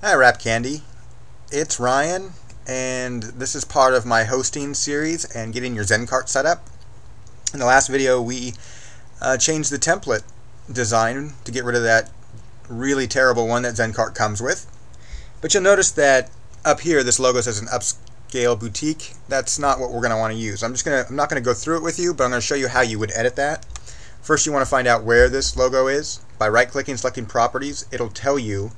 Hi, Wrap Candy. It's Ryan, and this is part of my hosting series and getting your Zen Cart set up. In the last video, we uh, changed the template design to get rid of that really terrible one that Zen Cart comes with. But you'll notice that up here, this logo says an upscale boutique. That's not what we're going to want to use. I'm just going to, I'm not going to go through it with you, but I'm going to show you how you would edit that. First, you want to find out where this logo is. By right-clicking, selecting properties, it'll tell you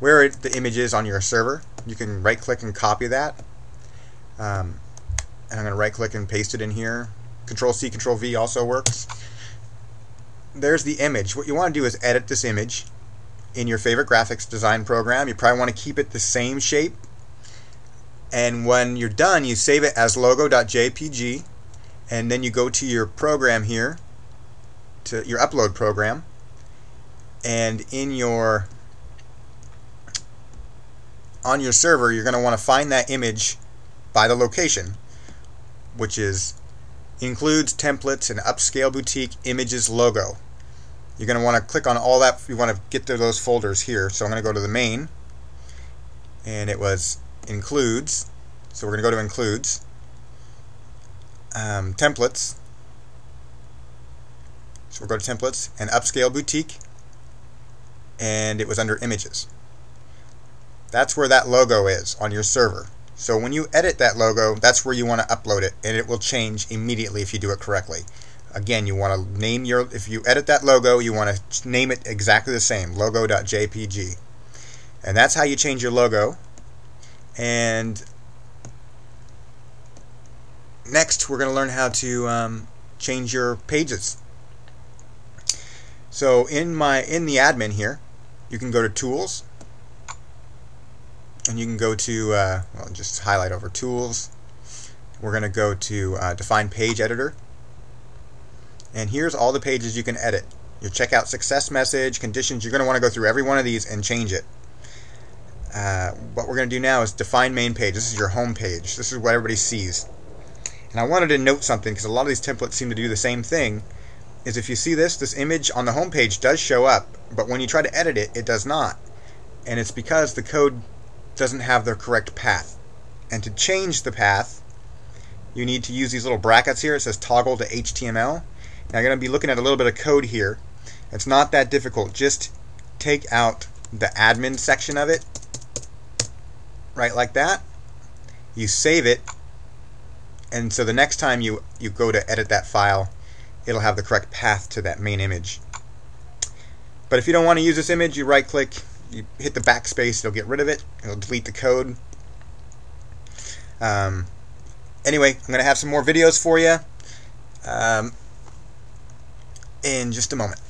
where it, the image is on your server. You can right click and copy that. Um, and I'm going to right click and paste it in here. Control C, Control V also works. There's the image. What you want to do is edit this image in your favorite graphics design program. You probably want to keep it the same shape. And when you're done, you save it as logo.jpg. And then you go to your program here, to your upload program. And in your on your server, you're going to want to find that image by the location, which is includes templates and upscale boutique images logo. You're going to want to click on all that. You want to get to those folders here. So I'm going to go to the main, and it was includes. So we're going to go to includes, um, templates. So we'll go to templates and upscale boutique, and it was under images. That's where that logo is on your server. So when you edit that logo, that's where you want to upload it, and it will change immediately if you do it correctly. Again, you want to name your, if you edit that logo, you want to name it exactly the same, logo.jpg. And that's how you change your logo. And next, we're going to learn how to um, change your pages. So in my in the admin here, you can go to Tools, and you can go to, uh, well, just highlight over Tools. We're going to go to uh, Define Page Editor. And here's all the pages you can edit. Your checkout success message, conditions, you're going to want to go through every one of these and change it. Uh, what we're going to do now is define main page. This is your home page. This is what everybody sees. And I wanted to note something because a lot of these templates seem to do the same thing. Is if you see this, this image on the home page does show up, but when you try to edit it, it does not. And it's because the code doesn't have the correct path. And to change the path, you need to use these little brackets here. It says toggle to HTML. Now you're going to be looking at a little bit of code here. It's not that difficult. Just take out the admin section of it, right like that. You save it, and so the next time you, you go to edit that file, it'll have the correct path to that main image. But if you don't want to use this image, you right click, you hit the backspace, it'll get rid of it. It'll delete the code. Um, anyway, I'm going to have some more videos for you um, in just a moment.